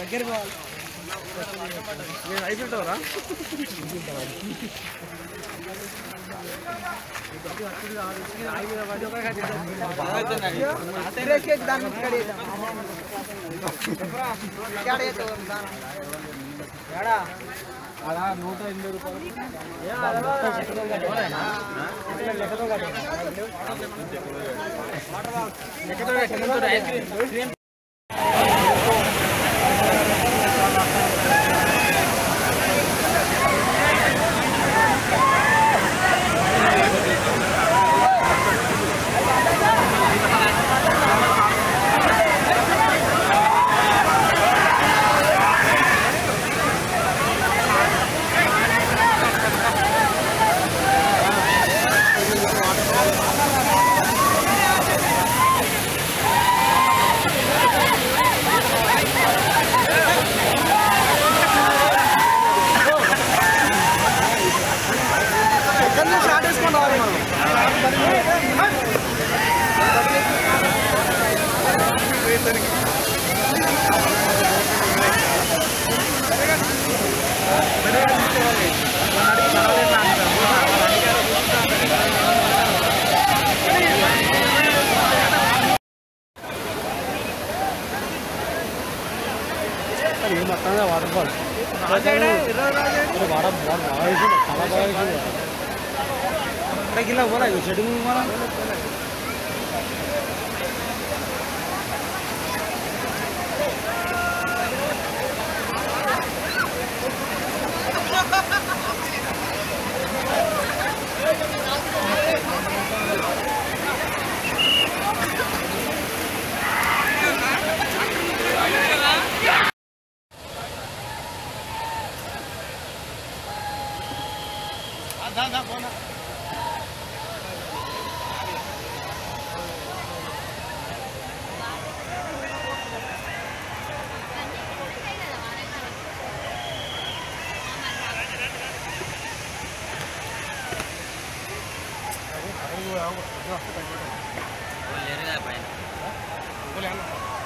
దగ్గర పోవాలి నేను అయిపోతావరా దాన్ని అలా నూట ఎనిమిది రూపాయలు ఇది మొత్తం వాటర్ ఫాల్ వాడ బాగా చాలా బాగా ఇలా పోరా చెడు మనం Ha ha ha! ra ra con Boleh ada apa ini? Boleh ada.